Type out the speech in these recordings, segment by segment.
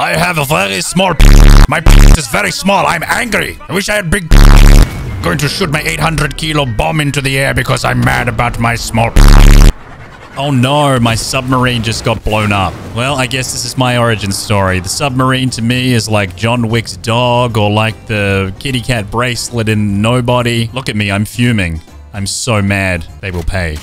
I have a very small My is very small. I'm angry. I wish I had big Going to shoot my 800 kilo bomb into the air because I'm mad about my small Oh no, my submarine just got blown up. Well, I guess this is my origin story. The submarine to me is like John Wick's dog or like the kitty cat bracelet in Nobody. Look at me, I'm fuming. I'm so mad. They will pay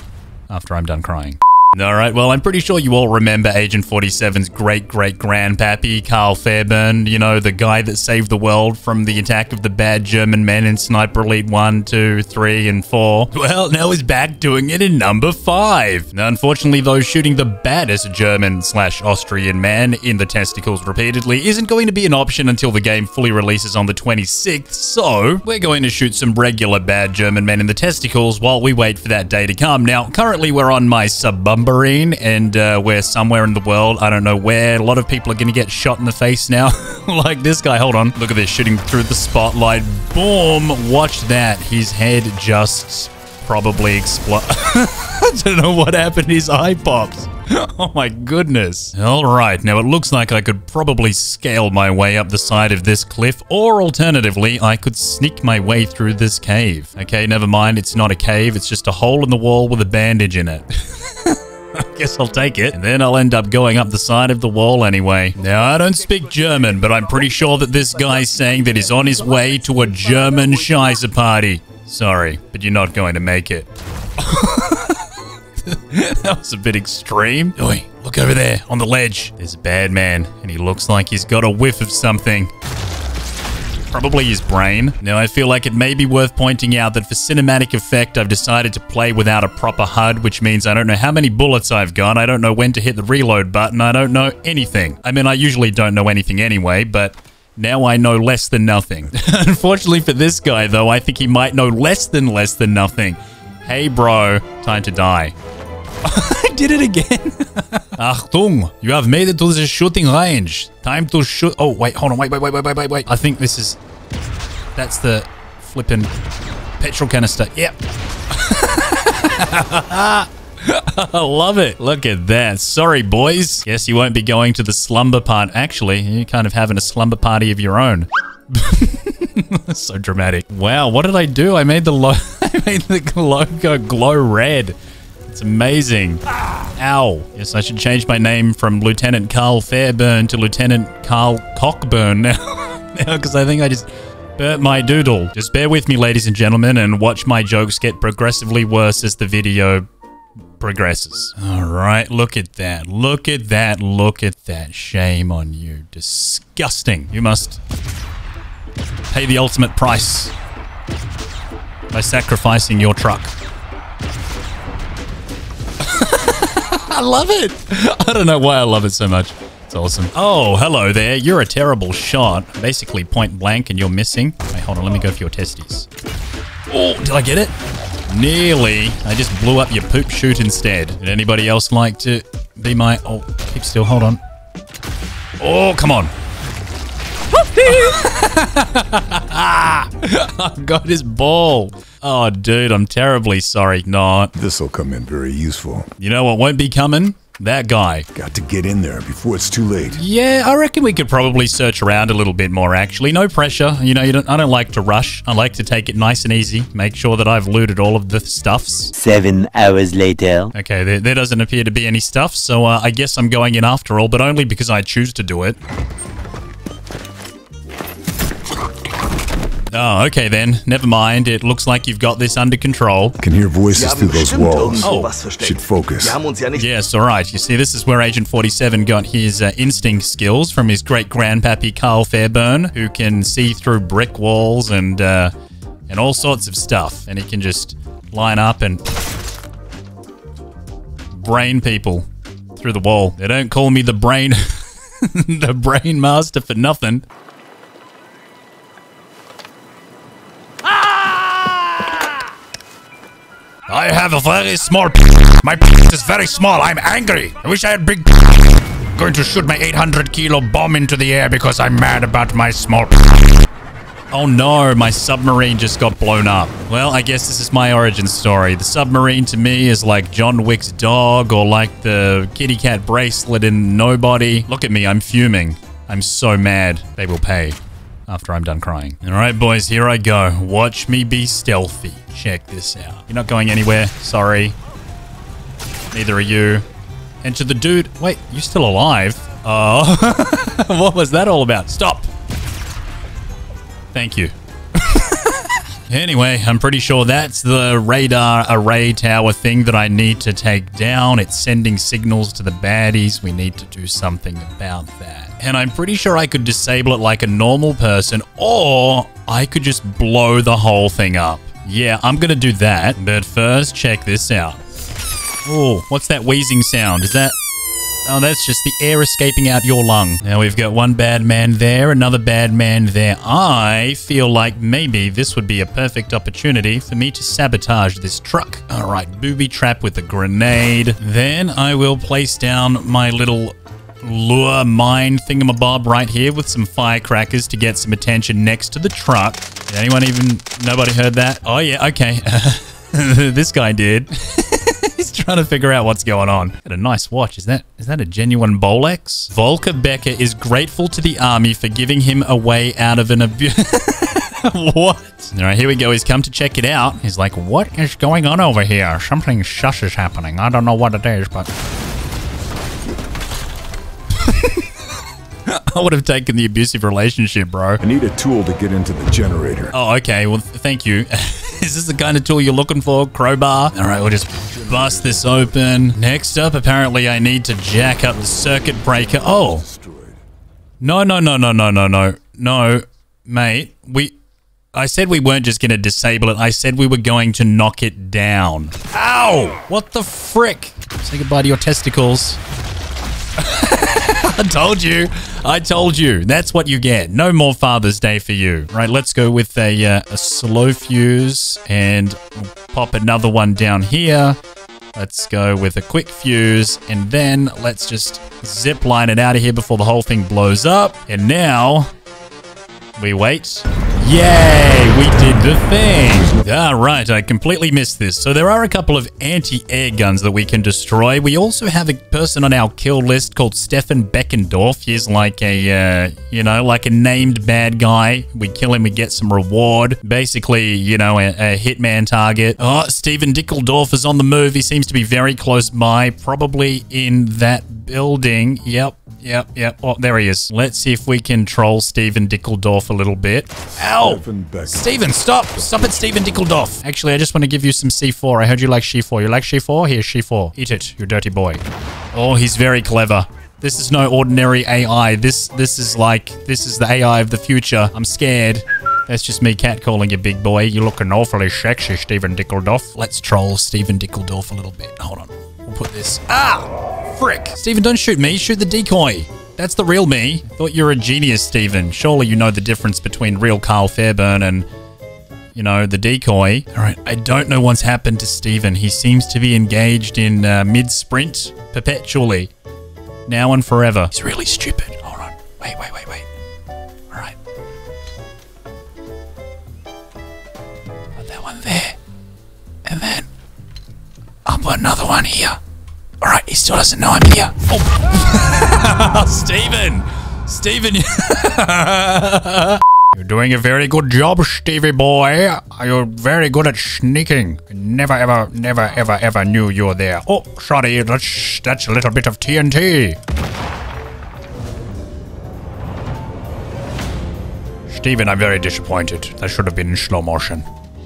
after I'm done crying. All right, well, I'm pretty sure you all remember Agent 47's great great grandpappy, Karl Fairburne. You know, the guy that saved the world from the attack of the bad German men in Sniper Elite 1, 2, 3, and 4. Well, now he's back doing it in number 5. Now, unfortunately, though, shooting the baddest German slash Austrian man in the testicles repeatedly isn't going to be an option until the game fully releases on the 26th, so we're going to shoot some regular bad German men in the testicles while we wait for that day to come. Now, currently, we're on my sub and uh, we're somewhere in the world. I don't know where. A lot of people are going to get shot in the face now. like this guy. Hold on. Look at this shooting through the spotlight. Boom. Watch that. His head just probably explode. I don't know what happened. His eye popped. Oh my goodness. Alright, now it looks like I could probably scale my way up the side of this cliff, or alternatively, I could sneak my way through this cave. Okay, never mind, it's not a cave, it's just a hole in the wall with a bandage in it. Guess I'll take it. And then I'll end up going up the side of the wall anyway. Now, I don't speak German, but I'm pretty sure that this guy's saying that he's on his way to a German Scheisse party. Sorry, but you're not going to make it. that was a bit extreme. Oi, look over there on the ledge. There's a bad man, and he looks like he's got a whiff of something probably his brain. Now, I feel like it may be worth pointing out that for cinematic effect, I've decided to play without a proper HUD, which means I don't know how many bullets I've got, I don't know when to hit the reload button, I don't know anything. I mean, I usually don't know anything anyway, but now I know less than nothing. Unfortunately for this guy, though, I think he might know less than less than nothing. Hey, bro, time to die. I did it again. Achtung, you have made it to the shooting range. Time to shoot. Oh, wait, hold on. Wait, wait, wait, wait, wait, wait. I think this is... That's the flipping petrol canister. Yep. I love it. Look at that. Sorry, boys. Guess you won't be going to the slumber part. Actually, you're kind of having a slumber party of your own. so dramatic. Wow, what did I do? I made the I made the logo glow red. It's amazing. Ow. Yes, I should change my name from Lieutenant Karl Fairburne to Lieutenant Carl Cockburn now. Because I think I just burnt my doodle. Just bear with me, ladies and gentlemen, and watch my jokes get progressively worse as the video progresses. All right, look at that. Look at that. Look at that. Shame on you. Disgusting. You must pay the ultimate price by sacrificing your truck. I love it. I don't know why I love it so much. It's awesome. Oh, hello there. You're a terrible shot. Basically point blank and you're missing. Wait, hold on. Let me go for your testes. Oh, did I get it? Nearly. I just blew up your poop shoot instead. Did anybody else like to be my... Oh, keep still. Hold on. Oh, come on. I've got his ball. Oh, dude, I'm terribly sorry. Not. This'll come in very useful. You know what won't be coming? That guy. Got to get in there before it's too late. Yeah, I reckon we could probably search around a little bit more, actually. No pressure. You know, you don't, I don't like to rush. I like to take it nice and easy. Make sure that I've looted all of the stuffs. Seven hours later. Okay, there, there doesn't appear to be any stuff, so uh, I guess I'm going in after all, but only because I choose to do it. Oh, okay then. Never mind. It looks like you've got this under control. Can hear voices through those walls. Oh. Should focus. Yes, all right. You see, this is where Agent 47 got his uh, instinct skills from his great grandpappy Karl Fairburne, who can see through brick walls and uh, and all sorts of stuff, and he can just line up and brain people through the wall. They don't call me the brain, the brain master for nothing. I have a very small My is very small. I'm angry. I wish I had big Going to shoot my 800 kilo bomb into the air because I'm mad about my small Oh no, my submarine just got blown up. Well, I guess this is my origin story. The submarine to me is like John Wick's dog or like the kitty cat bracelet in Nobody. Look at me, I'm fuming. I'm so mad. They will pay after I'm done crying. All right, boys, here I go. Watch me be stealthy. Check this out. You're not going anywhere. Sorry. Neither are you. Enter the dude. Wait, you're still alive? Oh, what was that all about? Stop. Thank you. Anyway, I'm pretty sure that's the radar array tower thing that I need to take down. It's sending signals to the baddies. We need to do something about that. And I'm pretty sure I could disable it like a normal person, or I could just blow the whole thing up. Yeah, I'm gonna do that. But first, check this out. Oh, what's that wheezing sound? Is that... Oh, that's just the air escaping out your lung. Now we've got one bad man there, another bad man there. I feel like maybe this would be a perfect opportunity for me to sabotage this truck. All right, booby trap with a grenade. Then I will place down my little lure mine thingamabob right here with some firecrackers to get some attention next to the truck. Did anyone even... Nobody heard that? Oh, yeah, okay. this guy did. Trying to figure out what's going on. Got a nice watch. Is that is that a genuine Bolex? Volker Becker is grateful to the army for giving him a way out of an abuse. what? All right, here we go. He's come to check it out. He's like, what is going on over here? Something shush is happening. I don't know what it is, but... I would have taken the abusive relationship, bro. I need a tool to get into the generator. Oh, okay. Well, th- thank you. Is this the kind of tool you're looking for? Crowbar? All right, we'll just bust this open. Next up, apparently I need to jack up the circuit breaker. Oh. No, no, no, no, no, no, no. No, mate. We... I said we weren't just going to disable it. I said we were going to knock it down. Ow! What the frick? Say goodbye to your testicles. I told you. I told you. That's what you get. No more Father's Day for you. Right, let's go with a, uh, a slow fuse and pop another one down here. Let's go with a quick fuse and then let's just zip line it out of here before the whole thing blows up. And now we wait. Yay! We did the thing! Ah, right, I completely missed this. So there are a couple of anti-air guns that we can destroy. We also have a person on our kill list called Stefan Beckendorf. He's like a, uh, you know, like a named bad guy. We kill him, we get some reward. Basically, you know, a, a hitman target. Oh, Steven Dickeldorf is on the move. He seems to be very close by, probably in that building. Yep. Yep, yep. Oh, there he is. Let's see if we can troll Steven Dickeldorf a little bit. Ow! Steven, stop! Stop it, Steven Dickeldorf. Actually, I just want to give you some C4. I heard you like C4. You like C4? Here's C4. Eat it, you dirty boy. Oh, he's very clever. This is no ordinary AI. This this is like this is the AI of the future. I'm scared. That's just me catcalling you, big boy. You're looking awfully sexy, Steven Dickeldorf. Let's troll Steven Dickeldorf a little bit. Hold on. We'll put this. Ah! Frick! Steven, don't shoot me. Shoot the decoy. That's the real me. Thought you were a genius, Steven. Surely you know the difference between real Karl Fairburne and, you know, the decoy. All right, I don't know what's happened to Steven. He seems to be engaged in uh, mid-sprint perpetually. Now and forever. He's really stupid. Hold on. Wait, wait, wait, wait. All right. Put that one there. And then I'll put another one here. All right, he still doesn't know I'm here. Oh, Steven! Steven! You're doing a very good job, Stevie boy. You're very good at sneaking. Never, ever, never, ever, ever knew you were there. Oh, sorry, that's, that's a little bit of TNT. Steven, I'm very disappointed. That should have been in slow motion.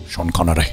Sean Connery.